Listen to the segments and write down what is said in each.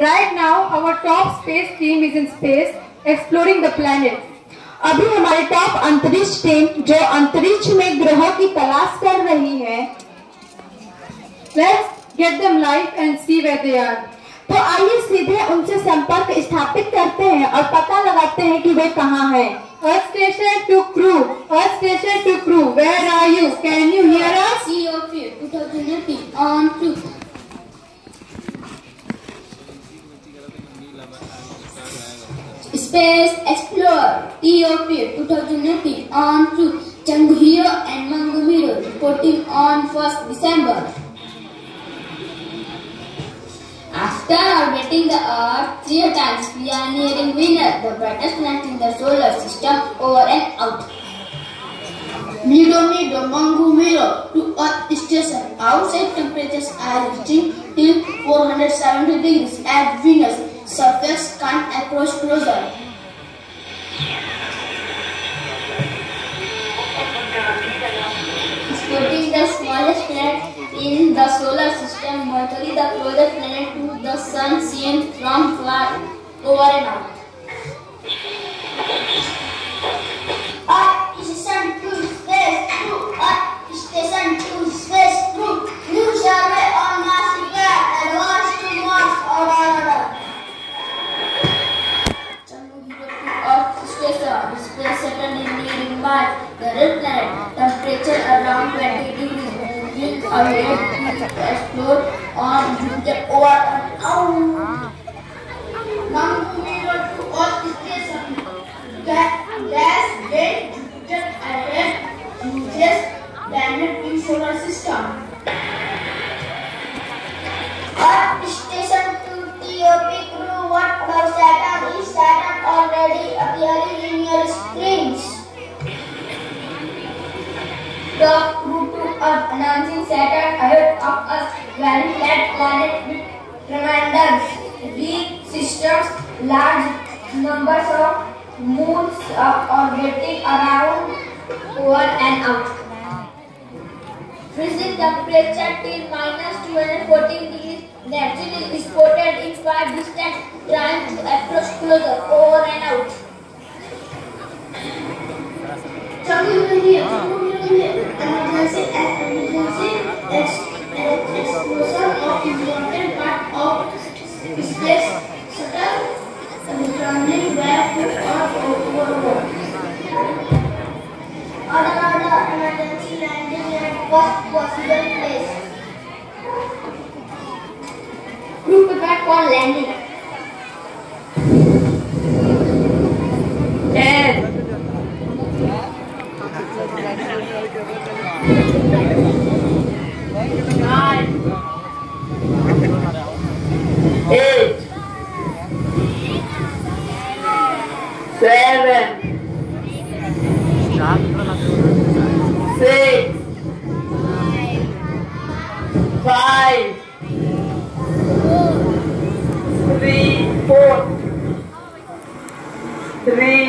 Right now our top space team is in space exploring the planet अभी हमारे top अंतरिक्ष team जो अंतरिक्ष में ग्रहों की तलाश कर रही है let's get them life and see where they are तो आइए सीधे उनसे संपर्क स्थापित करते हैं और पता लगाते हैं कि वे कहाँ है। Earth station to crew earth station to crew where are you can you hear us on to Space Explorer TOP 2018 on to Changuhiro and Mangumiro reporting on 1st December. After orbiting the Earth three times, we are nearing Venus, the brightest planet in the solar system, over and out. Mido Mido Mangu Miro to Earth station. Outside temperatures are reaching till 470 degrees at Venus. Surface can't approach closer. Spotting the smallest planet in the solar system, Mercury, the closest planet to the Sun, seen from far over and out. Very flat planet with tremendous weak systems, large numbers of moons are orbiting around, over and out. Freezing temperature till minus 214 degrees. Neptune is spotted in far distance, trying to approach closer, over and out. Emergency emergency explosion of important part of space shuttle returning back to Earth overboard. Order, order, emergency landing at place. Crew prepared for landing. Ten. Nine. 3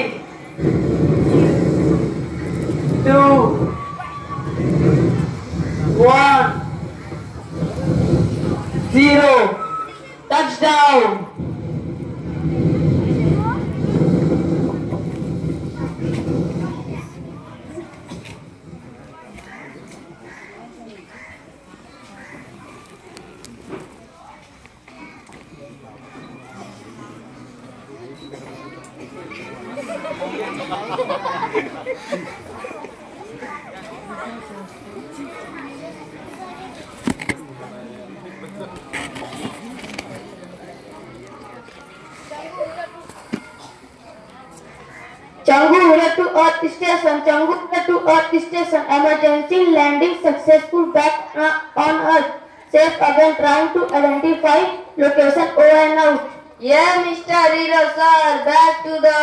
Changu to Earth Station. Changu to Earth Station. Emergency landing successful back uh, on Earth. Safe again trying to identify location over and out. Yeah, Mr. Hero, sir. Back to the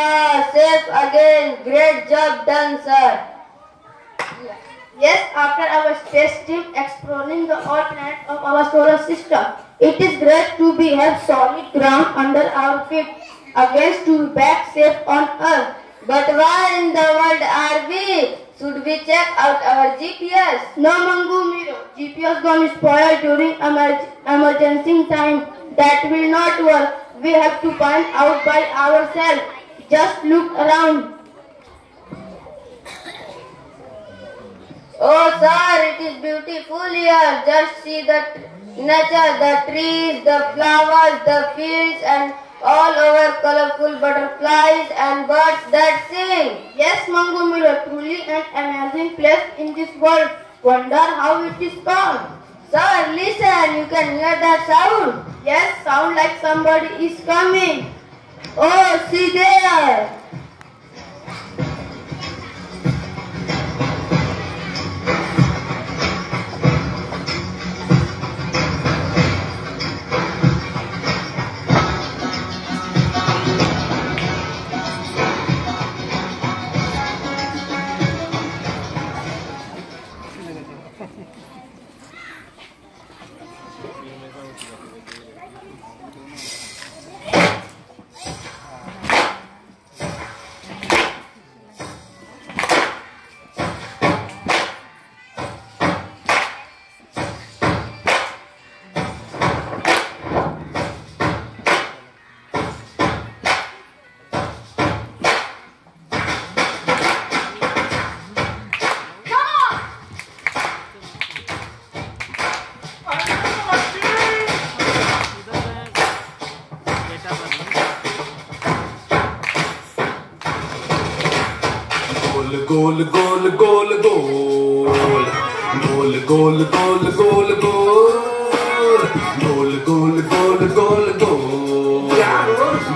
safe again. Great job done, sir. Yes, after our space team exploring the all planets of our solar system, it is great to be have solid ground under our feet against to back safe on Earth. But where in the world are we? Should we check out our GPS? No, Mangu Miro. GPS gone spoiled during emer- emergency time. That will not work. We have to find out by ourselves. Just look around. Oh, sir, it is beautiful here. Just see the nature, the trees, the flowers, the fields, and all over colorful butterflies and birds that sing. Yes, Mangu Miro. Truly an amazing place in this world. Wonder how it is called. Sir, listen, you can hear that sound. Yes, sound like somebody is coming. Oh, see there. गोल गोल गोल गोल। गोल गोल गोल गोल गोल। गोल गोल गोल गोल गोल।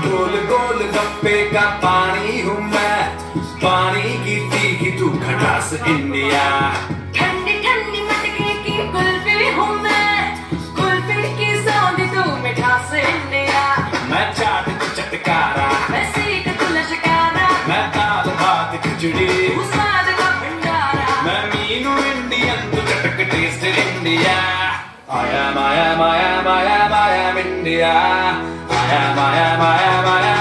गोल गोल, गप्पे का पानी हूँ मैं। पानी की तीखी तू खटास India. India. I am, I am, I am, I am.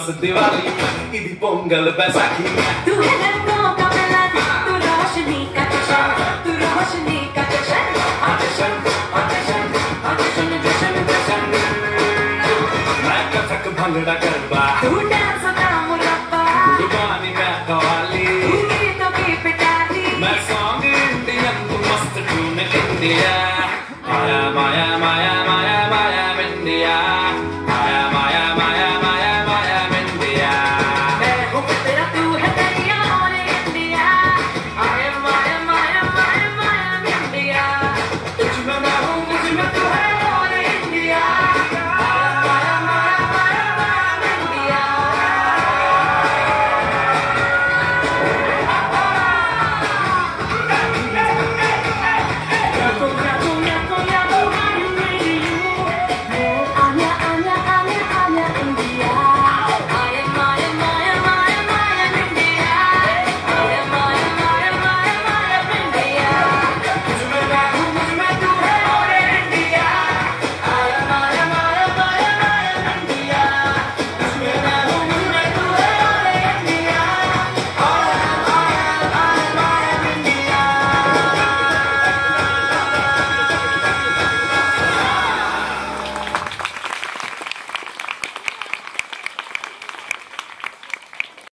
Christmas Diwali Eid Pongal Baisakhi तू है रंगों का मिलानी तू रोशनी का जशन तू रोशनी का जशन। जशन जशन जशन जशन। मैं भंगड़ा तू डांस मुरब्बा कवाली। तू की पिटारी मैं सॉन्ग इंडियन तू मस्त ट्यून इंडिया माया माया माया